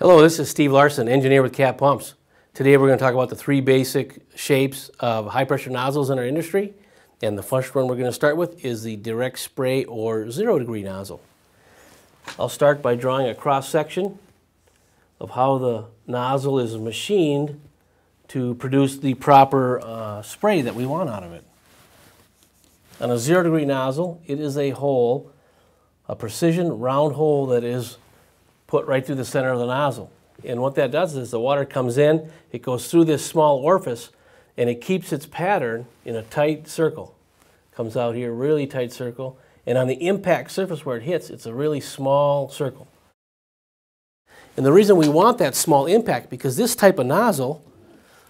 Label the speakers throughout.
Speaker 1: Hello, this is Steve Larson, engineer with Cat Pumps. Today we're going to talk about the three basic shapes of high pressure nozzles in our industry. And the first one we're going to start with is the direct spray or zero degree nozzle. I'll start by drawing a cross section of how the nozzle is machined to produce the proper uh, spray that we want out of it. On a zero degree nozzle, it is a hole, a precision round hole that is put right through the center of the nozzle. And what that does is the water comes in, it goes through this small orifice, and it keeps its pattern in a tight circle. Comes out here, really tight circle. And on the impact surface where it hits, it's a really small circle. And the reason we want that small impact, because this type of nozzle,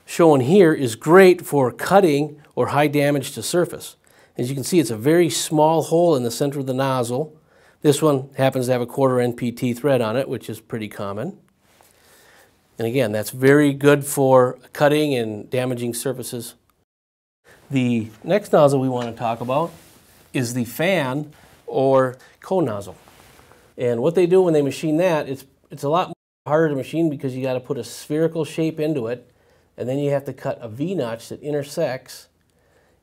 Speaker 1: shown here, is great for cutting or high damage to surface. As you can see, it's a very small hole in the center of the nozzle. This one happens to have a quarter NPT thread on it, which is pretty common. And again, that's very good for cutting and damaging surfaces. The next nozzle we want to talk about is the fan or cone nozzle. And what they do when they machine that, it's, it's a lot harder to machine because you got to put a spherical shape into it and then you have to cut a V-notch that intersects.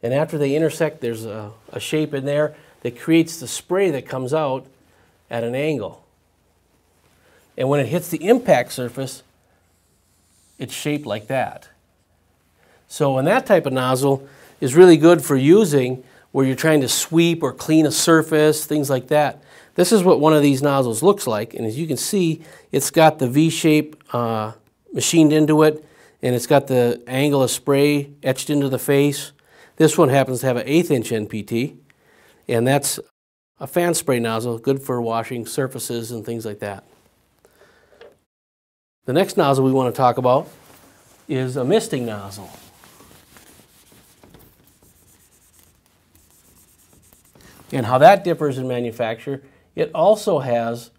Speaker 1: And after they intersect, there's a, a shape in there that creates the spray that comes out at an angle. And when it hits the impact surface, it's shaped like that. So in that type of nozzle is really good for using where you're trying to sweep or clean a surface, things like that. This is what one of these nozzles looks like. And as you can see, it's got the V-shape uh, machined into it, and it's got the angle of spray etched into the face. This one happens to have an eighth inch NPT. And that's a fan spray nozzle, good for washing surfaces and things like that. The next nozzle we want to talk about is a misting nozzle. And how that differs in manufacture, it also has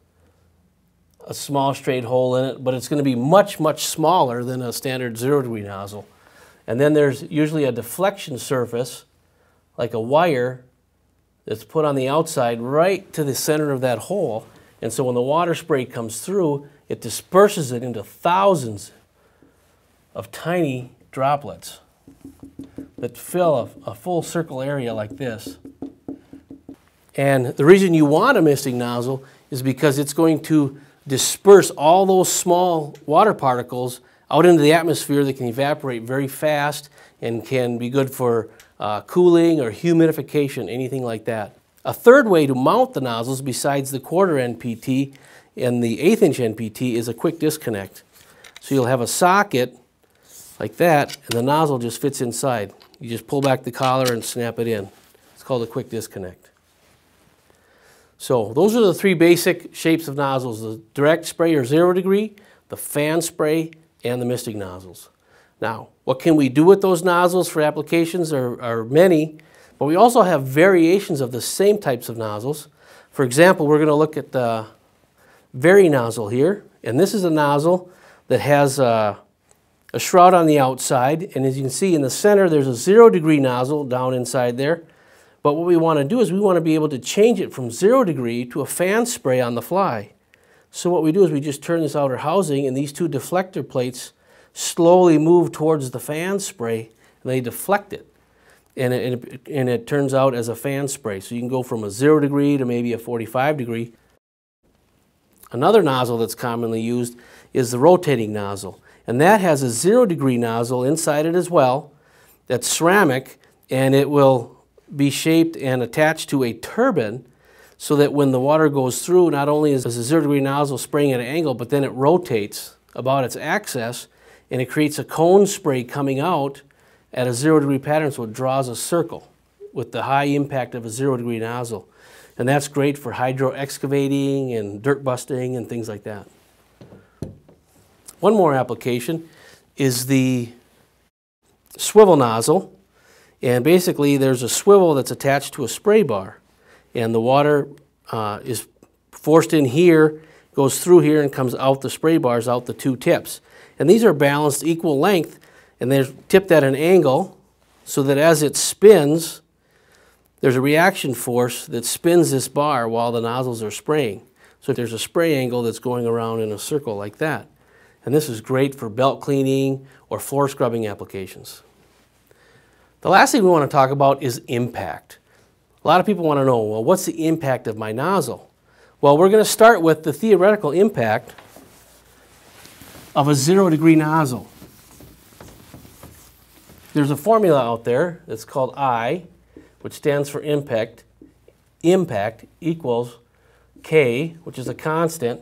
Speaker 1: a small straight hole in it, but it's going to be much, much smaller than a standard zero degree nozzle. And then there's usually a deflection surface, like a wire, that's put on the outside right to the center of that hole. And so when the water spray comes through, it disperses it into thousands of tiny droplets that fill a, a full circle area like this. And the reason you want a misting nozzle is because it's going to disperse all those small water particles out into the atmosphere that can evaporate very fast and can be good for uh, cooling or humidification, anything like that. A third way to mount the nozzles besides the quarter NPT and the eighth inch NPT is a quick disconnect. So you'll have a socket like that and the nozzle just fits inside. You just pull back the collar and snap it in. It's called a quick disconnect. So those are the three basic shapes of nozzles, the direct spray or zero degree, the fan spray, and the misting nozzles. Now, what can we do with those nozzles for applications are, are many, but we also have variations of the same types of nozzles. For example, we're going to look at the Vari nozzle here, and this is a nozzle that has a, a shroud on the outside, and as you can see in the center there's a zero degree nozzle down inside there. But what we want to do is we want to be able to change it from zero degree to a fan spray on the fly. So what we do is we just turn this outer housing and these two deflector plates slowly move towards the fan spray and they deflect it. And it, and it turns out as a fan spray. So you can go from a zero degree to maybe a 45 degree. Another nozzle that's commonly used is the rotating nozzle. And that has a zero degree nozzle inside it as well that's ceramic and it will be shaped and attached to a turbine so that when the water goes through, not only is a zero degree nozzle spraying at an angle, but then it rotates about its axis and it creates a cone spray coming out at a zero degree pattern so it draws a circle with the high impact of a zero degree nozzle. And that's great for hydro excavating and dirt busting and things like that. One more application is the swivel nozzle. And basically there's a swivel that's attached to a spray bar. And the water uh, is forced in here, goes through here and comes out the spray bars, out the two tips. And these are balanced equal length and they're tipped at an angle so that as it spins, there's a reaction force that spins this bar while the nozzles are spraying. So there's a spray angle that's going around in a circle like that. And this is great for belt cleaning or floor scrubbing applications. The last thing we want to talk about is impact. A lot of people want to know, well, what's the impact of my nozzle? Well, we're going to start with the theoretical impact of a zero degree nozzle. There's a formula out there that's called I, which stands for impact. Impact equals K, which is a constant,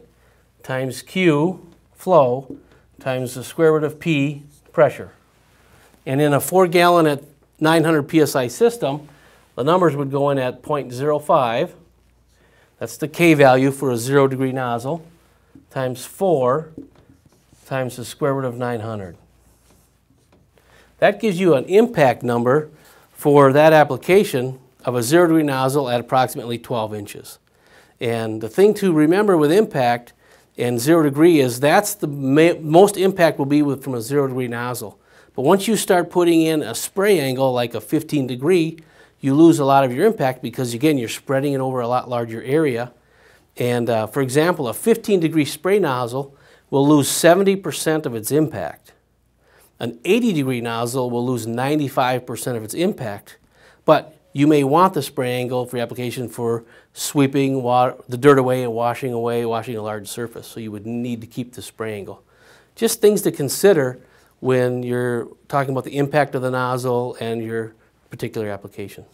Speaker 1: times Q, flow, times the square root of P, pressure. And in a four gallon at 900 psi system, the numbers would go in at 0.05. That's the K value for a zero degree nozzle, times 4 times the square root of 900. That gives you an impact number for that application of a zero degree nozzle at approximately 12 inches. And the thing to remember with impact and zero degree is that's the most impact will be with from a zero degree nozzle. But once you start putting in a spray angle like a 15 degree, you lose a lot of your impact because again, you're spreading it over a lot larger area. And uh, for example, a 15 degree spray nozzle will lose 70% of its impact. An 80 degree nozzle will lose 95% of its impact. But you may want the spray angle for application for sweeping water, the dirt away and washing away, washing a large surface. So you would need to keep the spray angle. Just things to consider when you're talking about the impact of the nozzle and your particular application.